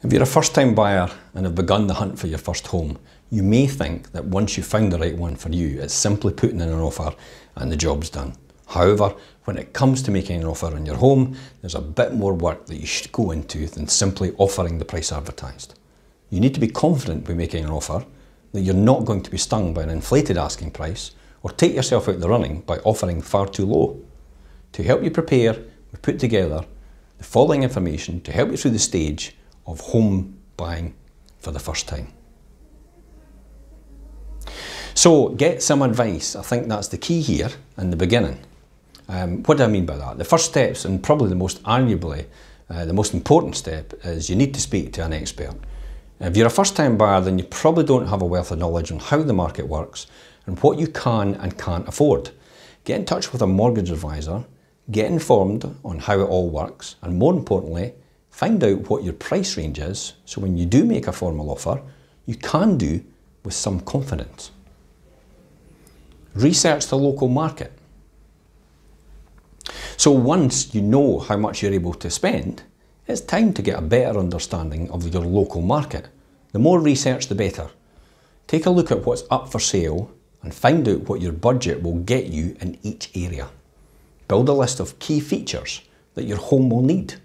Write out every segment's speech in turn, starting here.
If you're a first time buyer and have begun the hunt for your first home, you may think that once you've found the right one for you, it's simply putting in an offer and the job's done. However, when it comes to making an offer on your home, there's a bit more work that you should go into than simply offering the price advertised. You need to be confident when making an offer that you're not going to be stung by an inflated asking price or take yourself out the running by offering far too low. To help you prepare, we've put together the following information to help you through the stage of home buying for the first time. So get some advice. I think that's the key here in the beginning. Um, what do I mean by that? The first steps, and probably the most arguably uh, the most important step, is you need to speak to an expert. If you're a first time buyer, then you probably don't have a wealth of knowledge on how the market works and what you can and can't afford. Get in touch with a mortgage advisor, get informed on how it all works, and more importantly, Find out what your price range is so when you do make a formal offer, you can do with some confidence. Research the local market. So once you know how much you're able to spend, it's time to get a better understanding of your local market. The more research, the better. Take a look at what's up for sale and find out what your budget will get you in each area. Build a list of key features that your home will need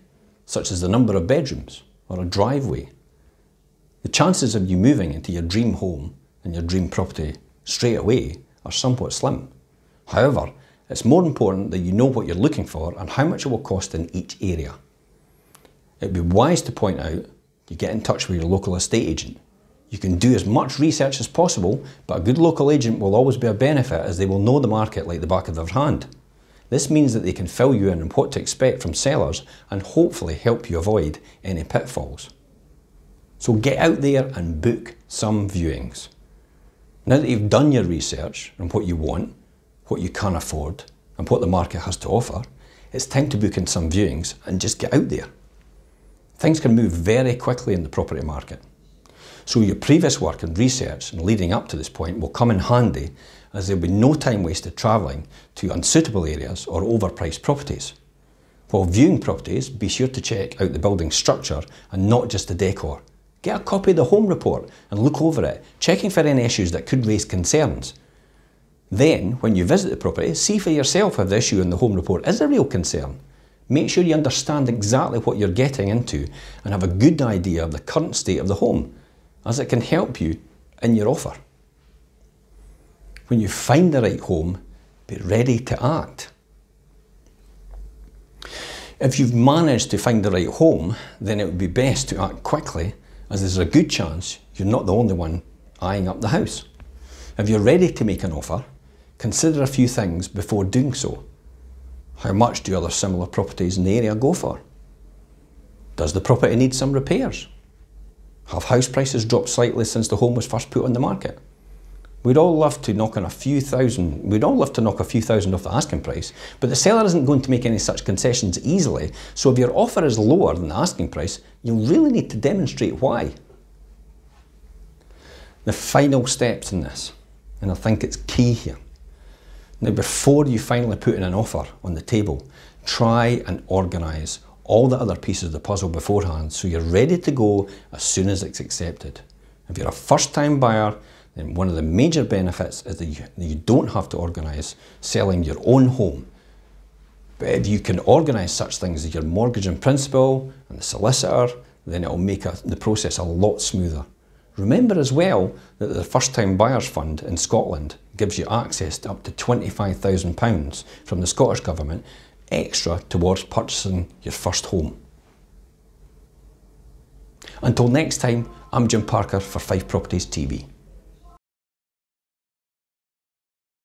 such as the number of bedrooms or a driveway. The chances of you moving into your dream home and your dream property straight away are somewhat slim. However, it's more important that you know what you're looking for and how much it will cost in each area. It would be wise to point out you get in touch with your local estate agent. You can do as much research as possible, but a good local agent will always be a benefit as they will know the market like the back of their hand. This means that they can fill you in on what to expect from sellers and hopefully help you avoid any pitfalls. So get out there and book some viewings. Now that you've done your research on what you want, what you can afford, and what the market has to offer, it's time to book in some viewings and just get out there. Things can move very quickly in the property market. So your previous work and research and leading up to this point will come in handy as there'll be no time wasted travelling to unsuitable areas or overpriced properties. While viewing properties, be sure to check out the building structure and not just the decor. Get a copy of the home report and look over it, checking for any issues that could raise concerns. Then, when you visit the property, see for yourself if the issue in the home report is a real concern. Make sure you understand exactly what you're getting into and have a good idea of the current state of the home as it can help you in your offer. When you find the right home, be ready to act. If you've managed to find the right home, then it would be best to act quickly as there's a good chance you're not the only one eyeing up the house. If you're ready to make an offer, consider a few things before doing so. How much do other similar properties in the area go for? Does the property need some repairs? Have house prices dropped slightly since the home was first put on the market? We'd all love to knock on a few thousand, we'd all love to knock a few thousand off the asking price, but the seller isn't going to make any such concessions easily, so if your offer is lower than the asking price, you'll really need to demonstrate why. The final steps in this, and I think it's key here. Now, before you finally put in an offer on the table, try and organise all the other pieces of the puzzle beforehand so you're ready to go as soon as it's accepted. If you're a first time buyer, then one of the major benefits is that you, you don't have to organise selling your own home. But if you can organise such things as your mortgage in principle and the solicitor, then it'll make a, the process a lot smoother. Remember as well that the First Time Buyers Fund in Scotland gives you access to up to £25,000 from the Scottish Government extra towards purchasing your first home. Until next time, I'm Jim Parker for Fife Properties TV.